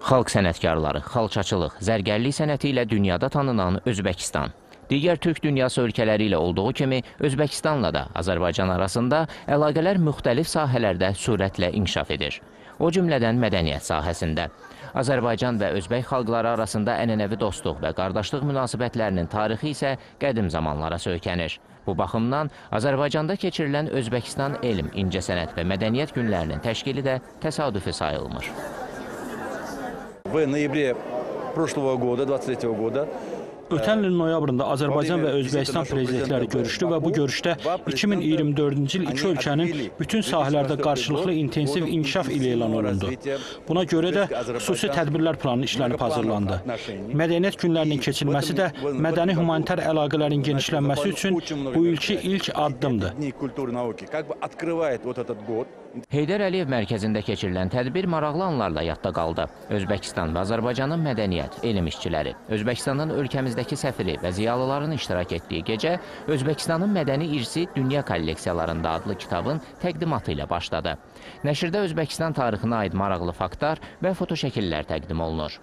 Xalq sənətkarları, xalçaçılıq, zərgərlik sənəti ilə dünyada tanınan Özbəkistan. Digər türk dünyası ölkələri ilə olduğu kimi Özbəkistanla da Azərbaycan arasında əlaqələr müxtəlif sahələrdə sürətlə inkişaf edir. O cümlədən mədəniyyət sahəsində. Azərbaycan və Özbək xalqları arasında ənənəvi dostluq və qardaşlıq münasibətlərinin tarixi isə qədim zamanlara söykənir. Bu baxımdan Azərbaycanda keçirilən Özbəkistan elm, incəsənət və mədəniyyət günlərinin təşkili də təsadüfi sayılmır. В ноябре прошлого года, 23 года, Ötən il noyabrında Azərbaycan və Özbəkistan prezidentləri görüşdü və bu görüşdə 2024-cü il iki ölkənin bütün sahələrdə qarşılıqlı intensiv inkişaf ili elan olundu. Buna görə də xüsusi tədbirlər planı işlənib hazırlandı. Mədəniyyət günlərinin keçirilməsi də mədəni-humanitar əlaqələrin genişlənməsi üçün bu ilki ilk addımdır. Heydər Əliyev mərkəzində keçirilən tədbir maraqlı anlarla yadda qaldı. Özbəkistan və Azərbaycanın mədəniyyət, elm işçiləri, Özbəkistanın ölkəmizdə ölkəmizdəki səfiri və ziyalıların iştirak etdiyi gecə Özbəkistanın mədəni irsi dünya kolleksiyalarında adlı kitabın təqdimatı ilə başladı. Nəşrdə Özbəkistan tarixinə aid maraqlı faktlar və fotoşəkillər təqdim olunur.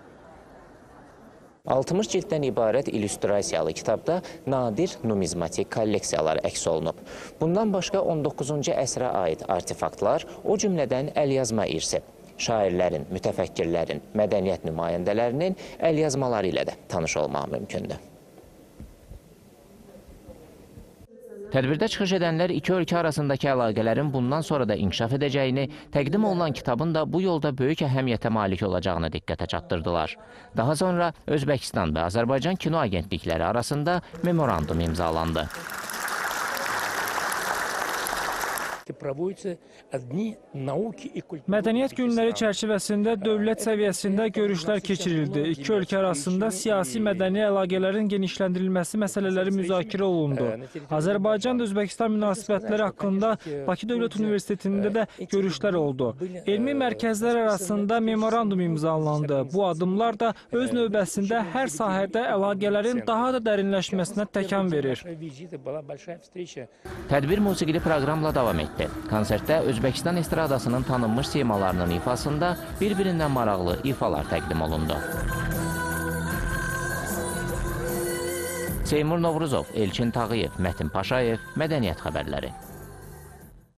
60 cilddən ibarət illüstrasiyalı kitabda nadir numizmatik kolleksiyalar əks olunub. Bundan başqa 19-cu əsrə aid artefaktlar, o cümlədən əlyazma irsi, şairlərin, mütəfəkkirlərin, mədəniyyət nümayəndələrinin əlyazmaları ilə də tanış olmaq mümkündür. Tədbirdə çıxış edənlər iki ölkə arasındakı əlaqələrin bundan sonra da inkişaf edəcəyini, təqdim olunan kitabın da bu yolda böyük əhəmiyyətə malik olacağını diqqətə çatdırdılar. Daha sonra Özbəkistan və Azərbaycan kino agentlikləri arasında memorandum imzalandı. Mədəniyyət günləri çərçivəsində dövlət səviyyəsində görüşlər keçirildi. İki ölkə arasında siyasi-mədəni əlaqələrin genişləndirilməsi məsələləri müzakirə olundu. Azərbaycan və Özbəkistan münasibətləri haqqında Bakı Dövlət Universitetində də görüşlər oldu. Elmi mərkəzlər arasında memorandum imzalandı. Bu addımlar da öz növbəsində hər sahədə əlaqələrin daha da dərinləşməsinə təkan verir. Tədbir musiqili proqramla davam etdi. Konsertdə Özbəkistan estradasının tanınmış simalarının ifasında bir-birindən maraqlı ifalar təqdim olundu. Seymur Novruzov, Elçin Tağıyev, Mətin Paşayev, Mədəniyyət xəbərləri.